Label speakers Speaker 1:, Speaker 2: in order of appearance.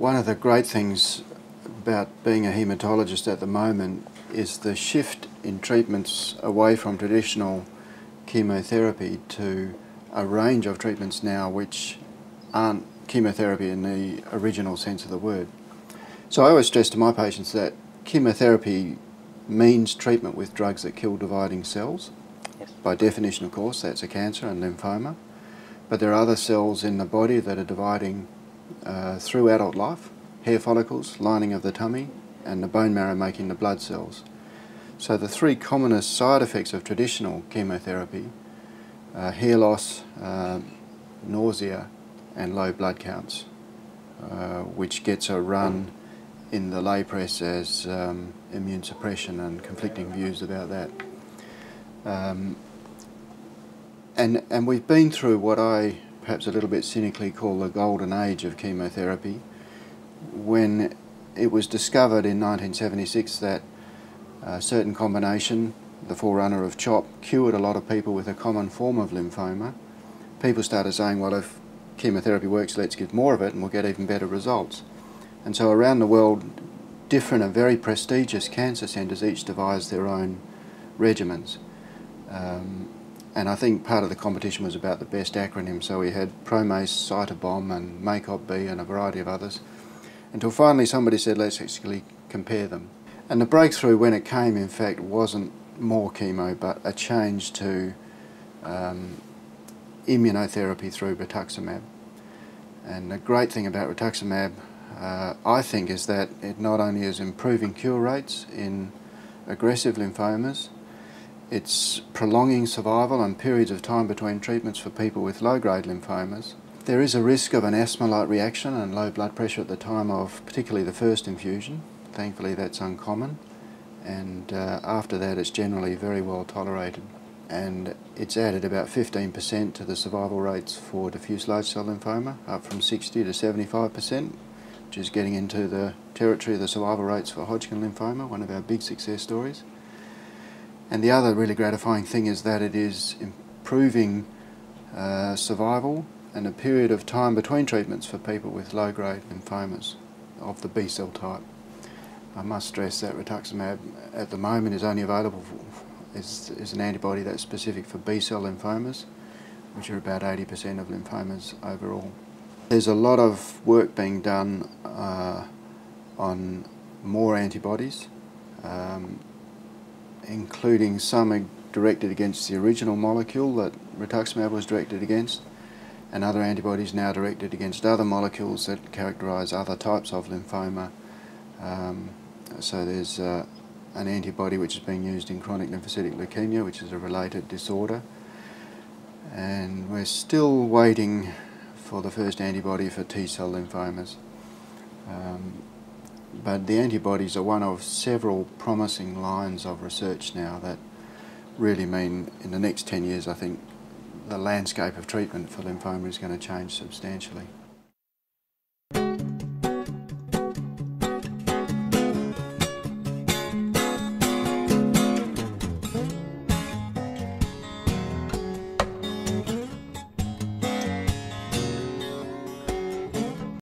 Speaker 1: One of the great things about being a haematologist at the moment is the shift in treatments away from traditional chemotherapy to a range of treatments now which aren't chemotherapy in the original sense of the word. So I always stress to my patients that chemotherapy means treatment with drugs that kill dividing cells. Yes. By definition, of course, that's a cancer and lymphoma. But there are other cells in the body that are dividing uh, through adult life, hair follicles, lining of the tummy, and the bone marrow making the blood cells. So the three commonest side effects of traditional chemotherapy uh, hair loss, uh, nausea, and low blood counts, uh, which gets a run in the lay press as um, immune suppression and conflicting views about that. Um, and, and we've been through what I perhaps a little bit cynically call the golden age of chemotherapy when it was discovered in 1976 that a certain combination, the forerunner of CHOP, cured a lot of people with a common form of lymphoma. People started saying, well, if chemotherapy works, let's give more of it and we'll get even better results. And so around the world, different and very prestigious cancer centres each devised their own regimens. Um, and I think part of the competition was about the best acronym, so we had ProMACE, CytaBOM and MACOP-B and a variety of others, until finally somebody said let's actually compare them. And the breakthrough when it came in fact wasn't more chemo but a change to um, immunotherapy through rituximab. And the great thing about rituximab, uh, I think, is that it not only is improving cure rates in aggressive lymphomas, it's prolonging survival and periods of time between treatments for people with low-grade lymphomas. There is a risk of an asthma-like reaction and low blood pressure at the time of particularly the first infusion. Thankfully that's uncommon and uh, after that it's generally very well tolerated and it's added about 15% to the survival rates for diffuse large cell lymphoma, up from 60 to 75%, which is getting into the territory of the survival rates for Hodgkin lymphoma, one of our big success stories. And the other really gratifying thing is that it is improving uh, survival and a period of time between treatments for people with low-grade lymphomas of the B cell type. I must stress that rituximab at the moment is only available is, is an antibody that's specific for B-cell lymphomas, which are about 80% of lymphomas overall. There's a lot of work being done uh, on more antibodies, um, including some directed against the original molecule that rituximab was directed against, and other antibodies now directed against other molecules that characterise other types of lymphoma. Um, so there's uh, an antibody which is being used in chronic lymphocytic leukemia, which is a related disorder. And we're still waiting for the first antibody for T-cell lymphomas. Um, but the antibodies are one of several promising lines of research now that really mean in the next 10 years I think the landscape of treatment for lymphoma is going to change substantially.